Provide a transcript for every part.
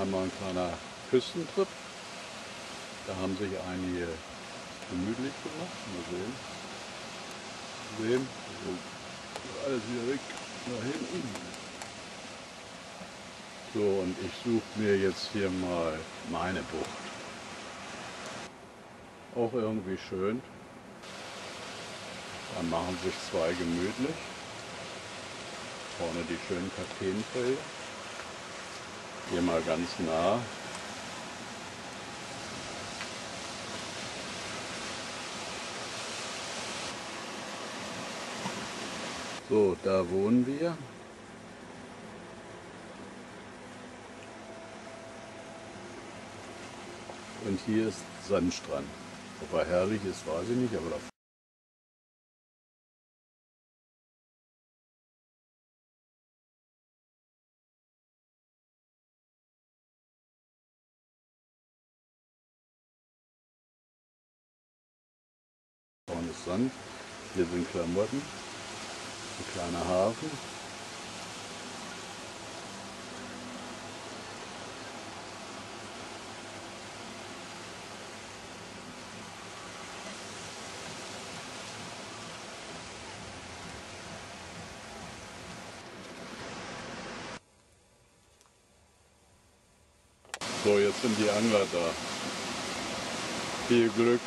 Einmal ein kleiner Küstentrip. Da haben sich einige gemütlich gemacht. Mal sehen. Sehen. So, alles wieder weg. Da hinten. So, und ich suche mir jetzt hier mal meine Bucht. Auch irgendwie schön. Da machen sich zwei gemütlich. Vorne die schönen Kakteenfelder. Hier mal ganz nah. So, da wohnen wir. Und hier ist Sandstrand. Ob er herrlich ist, weiß ich nicht, aber da vorne ist Sand. Hier sind Klamotten. Ein kleiner Hafen. So, jetzt sind die Angler da. Viel Glück.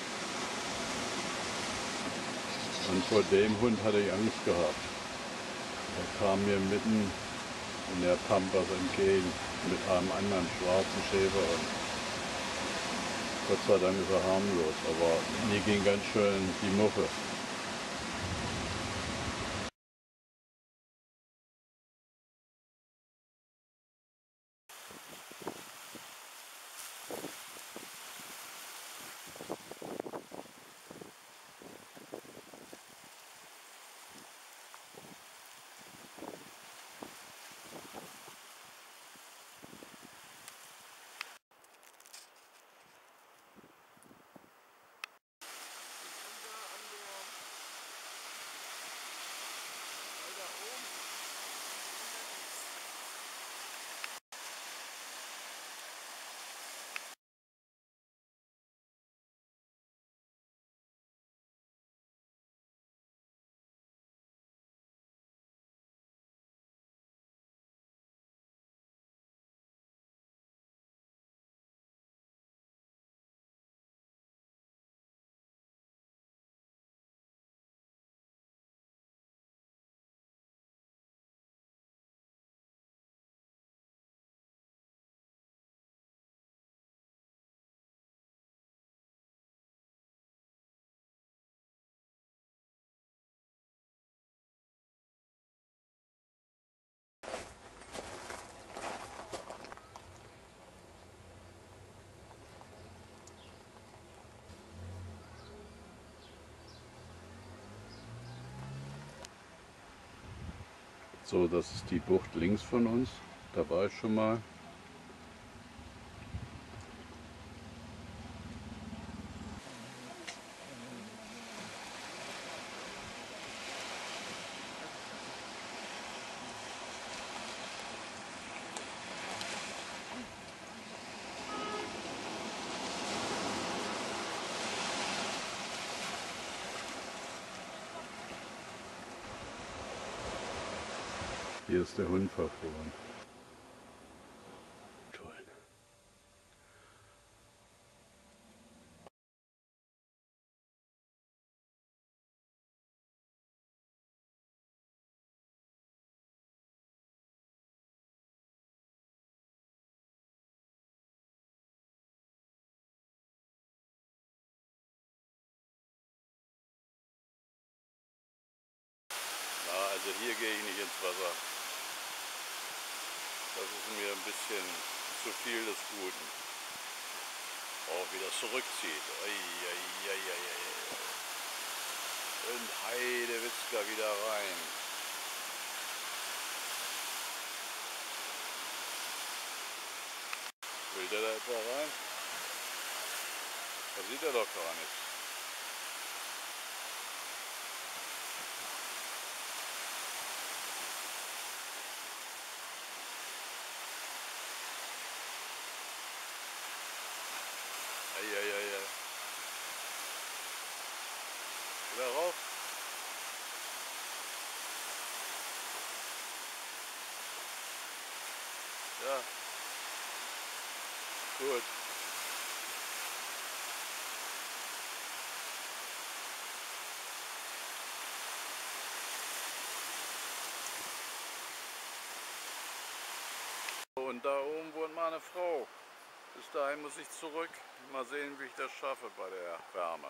Und vor dem Hund hatte ich Angst gehabt. Er kam mir mitten in der Pampas entgegen mit einem anderen schwarzen Schäferhund. Gott sei Dank ist er harmlos, aber mir ging ganz schön die Muffe. So, das ist die Bucht links von uns. Da war ich schon mal. Hier ist der Hund verfroren. Also hier gehe ich nicht ins Wasser. Das ist mir ein bisschen zu viel des Guten. Auch wie das zurückzieht. Ei, ei, ei, ei, ei. Und Heidewitzka wieder rein. Will der da etwa rein? Da sieht er doch gar nichts. Eieiei. Wieder rauf. Ja. Gut. Und da oben wohnt meine Frau. Bis dahin muss ich zurück. Mal sehen, wie ich das schaffe bei der Wärme.